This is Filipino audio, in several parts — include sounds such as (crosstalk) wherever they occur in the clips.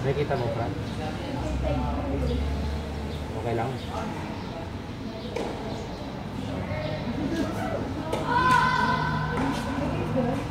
May kita mo, Fran? Okay lang. Thank.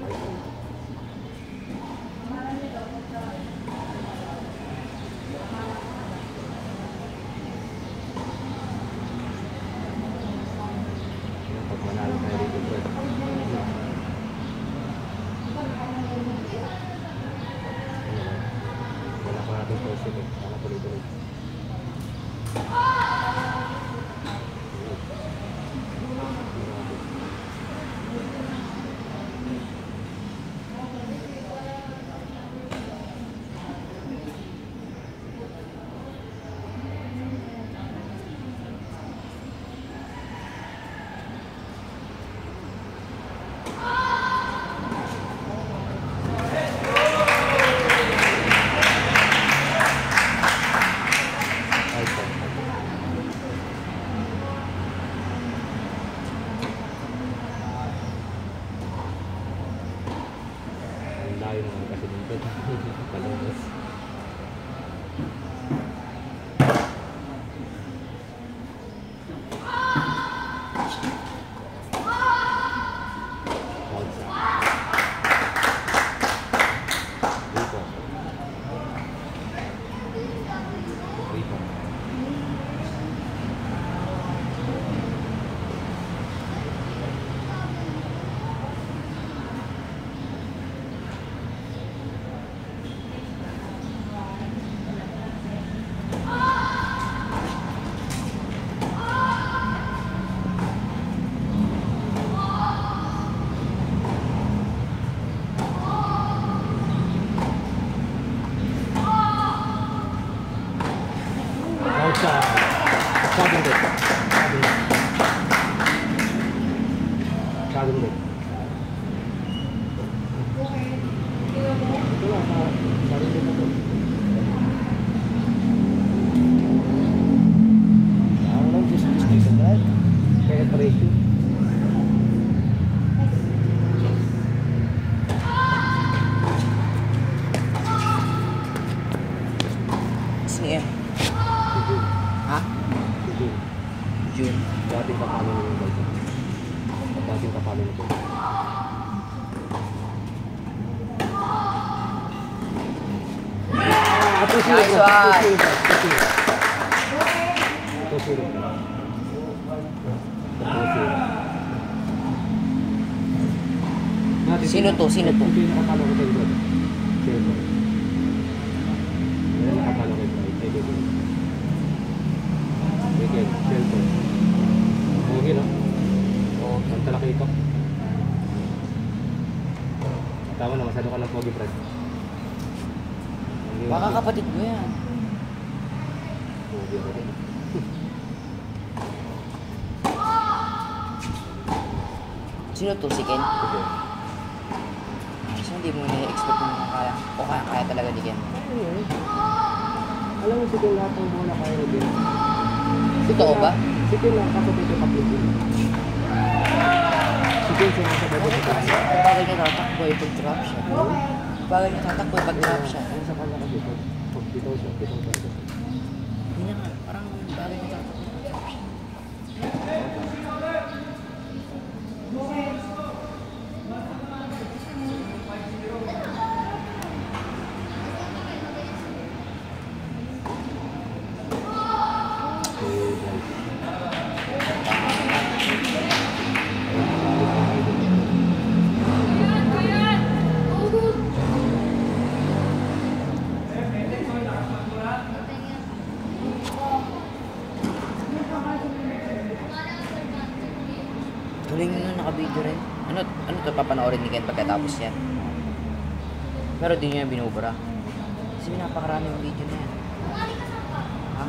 Thank you. tayo mga kasinintod. (laughs) Palawas. kapatid ko yan. Sino to? Si Ken? So, hindi mo na-expect mo kaya. O kaya kaya talaga ni Ken. Alam mo si Ken lahat ng bola kaya ni Ken. Totoo ba? Si Ken lang kapatid ko kapatid ko. Si Ken sumasabay ko sa kapatid. Bagay niya tatakbo yung pag-trap siya. Bagay niya tatakbo yung pag-trap siya. Thank you. Galing nun, naka-video rin. Ano, ano to papanoorin ni Ken pagkatapos yan? Pero di niya binubura. Kasi napakarami yung video na yan. Ha?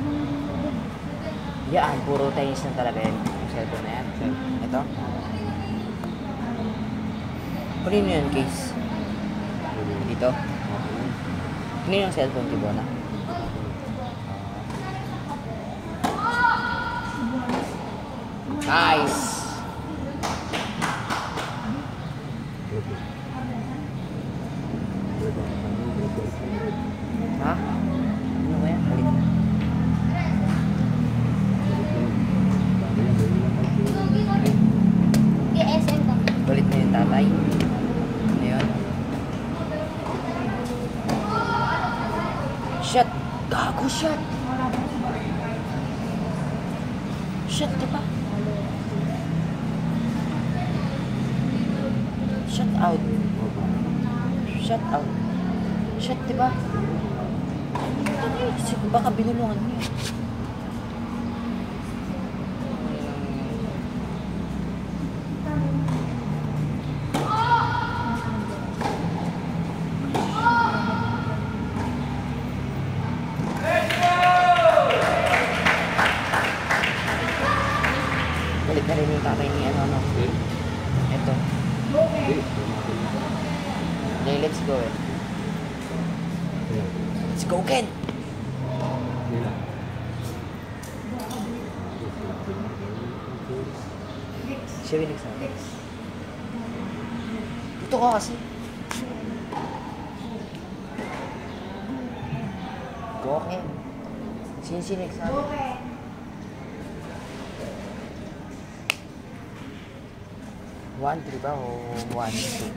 Yan, puro tennis lang talaga yan. Yung cellphone na yan. Ito. Kanino yan, case? Dito? Kanino yung cellphone, Tibona? Nice! Ha? Ano ba yan? Balik na. GSM ka. Balik na yung tatay. Ano yun? Shot! Gago shot! Shot, di ba? Shut out. Shut out. Shut, di ba? Baka binulungan niya. Balik na rin yung tatay ni ano, no? Ito. Okay, let's go eh. Let's go, Ken! Siya yung nagsabi. Ito ka kasi. Go, Ken. Sino sino nagsabi? One, three ba? O one, two?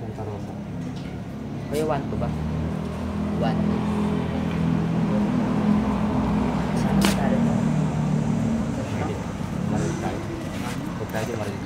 Santa Rosa. One, two ba? One, two. Saan ka talo mo? Marid tayo. Huwag tayo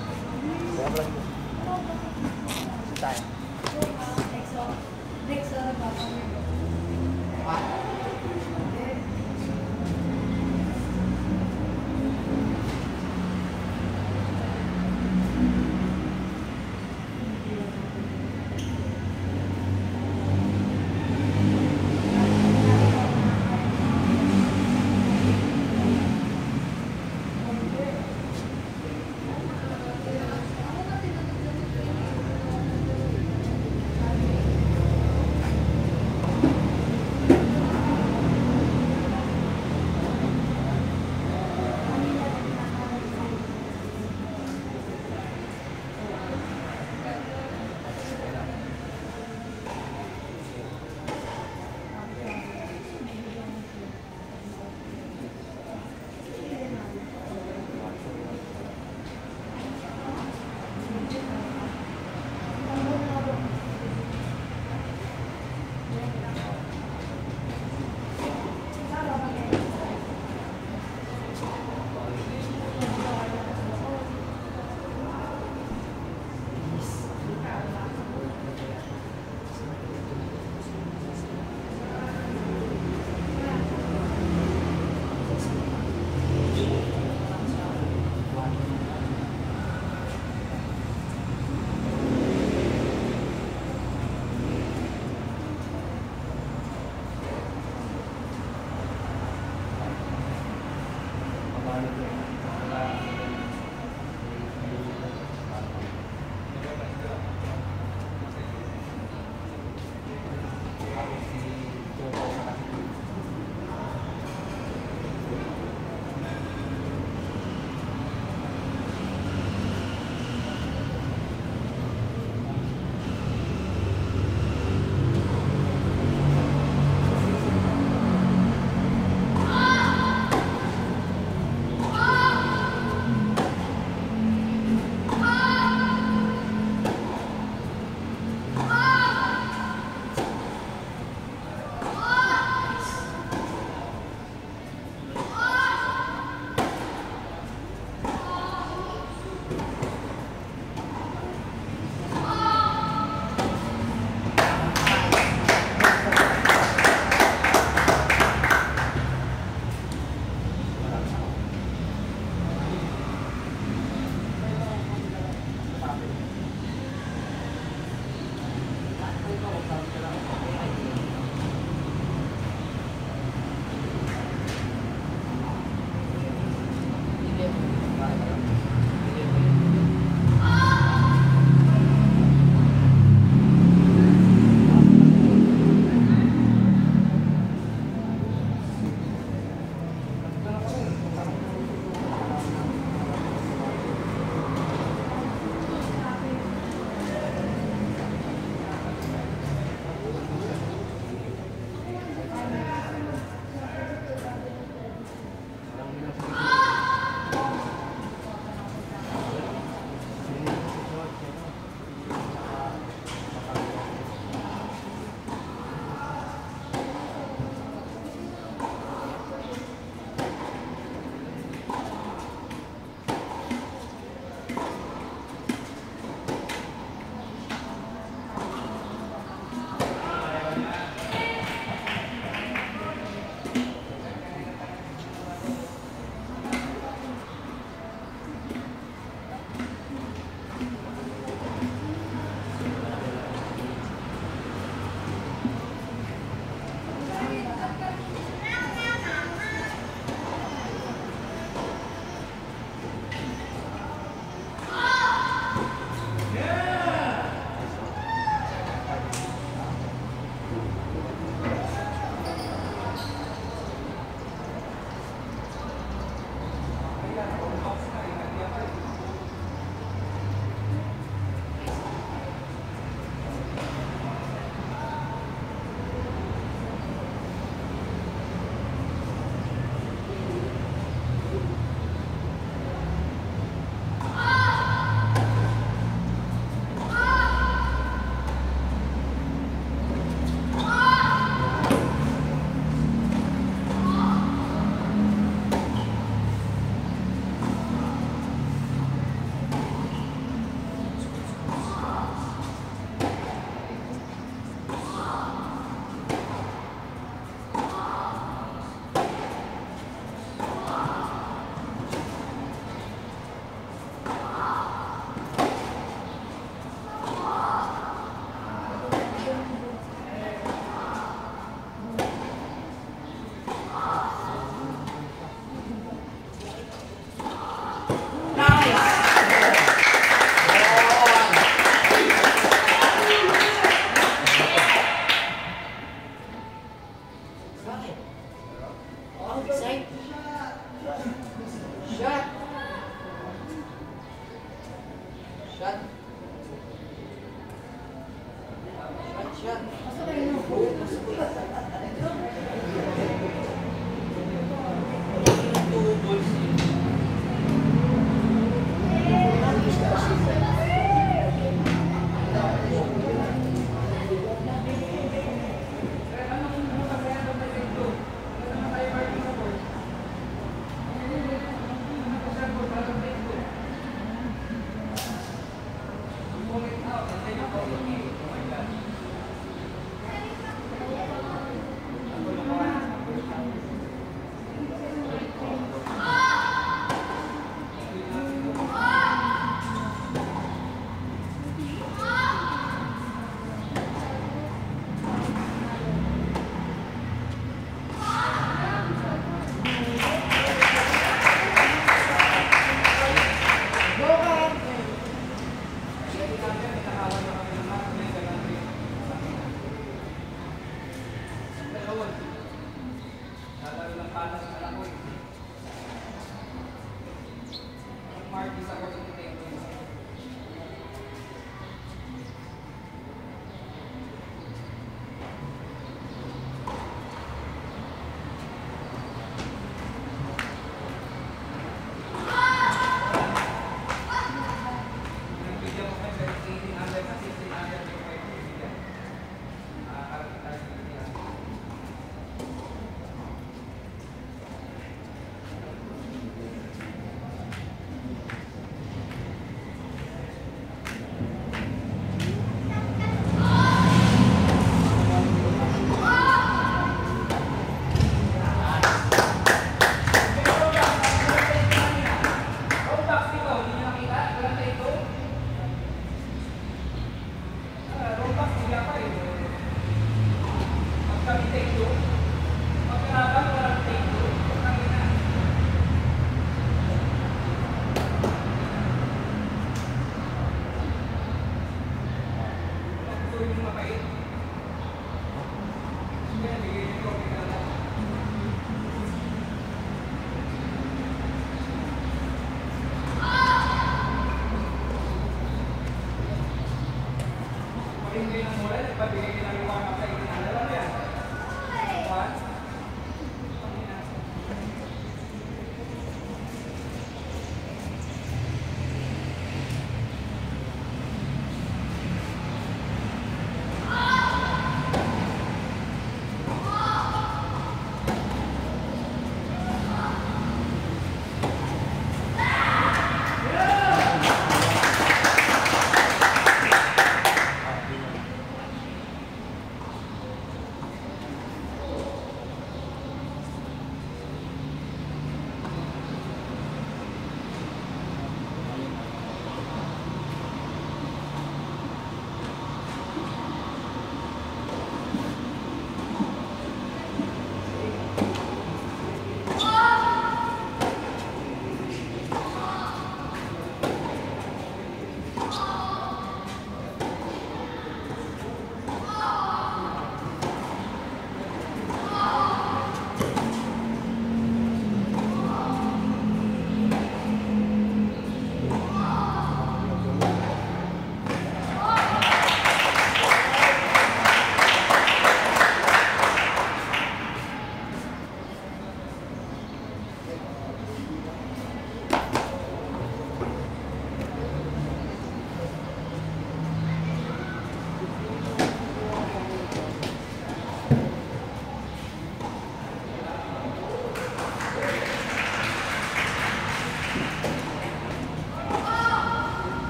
Thank you.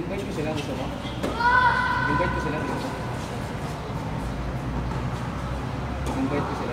Invite ko sila, gusto mo? Invite ko sila, gusto mo? Invite ko sila.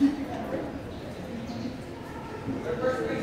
(laughs) The first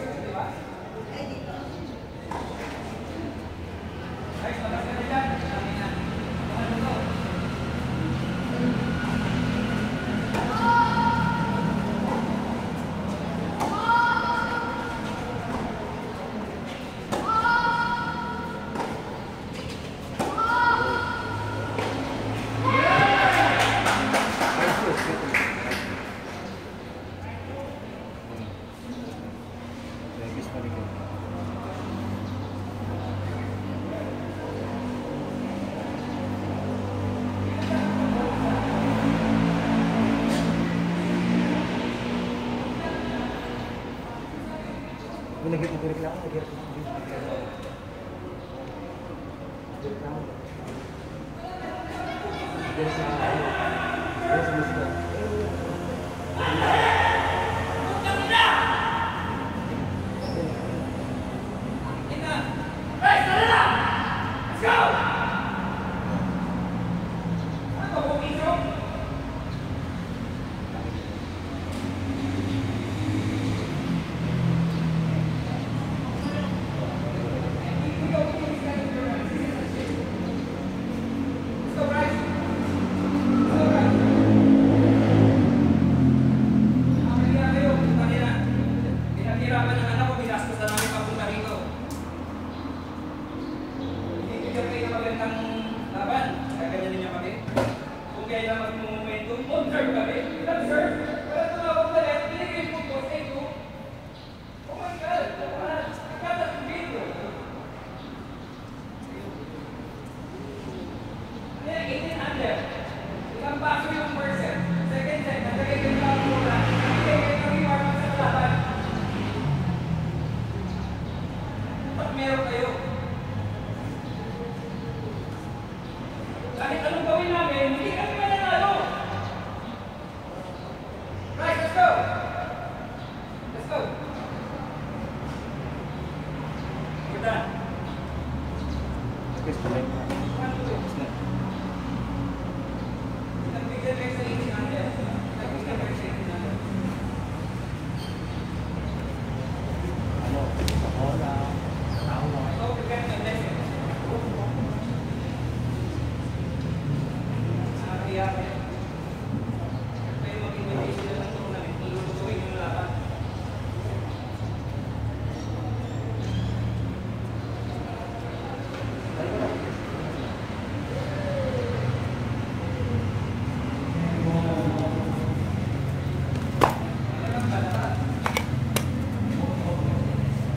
primeiro, eu